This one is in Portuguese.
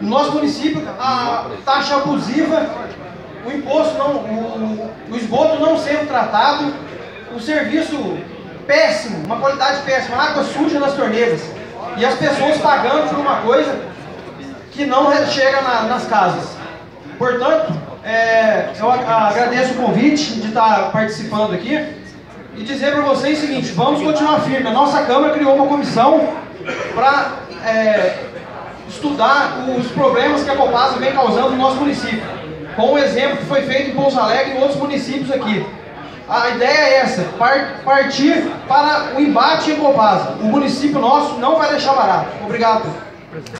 No nosso município, a taxa abusiva, o imposto não, o, o esgoto não sendo tratado, o serviço péssimo, uma qualidade péssima, água suja nas torneiras. E as pessoas pagando por uma coisa que não chega na, nas casas. Portanto, é, eu agradeço o convite de estar participando aqui e dizer para vocês o seguinte, vamos continuar firme. A nossa Câmara criou uma comissão para é, estudar os problemas que a Copasa vem causando no nosso município. Com o exemplo que foi feito em Pouso Alegre e outros municípios aqui. A ideia é essa, partir para o embate em Copasa. O município nosso não vai deixar barato. Obrigado.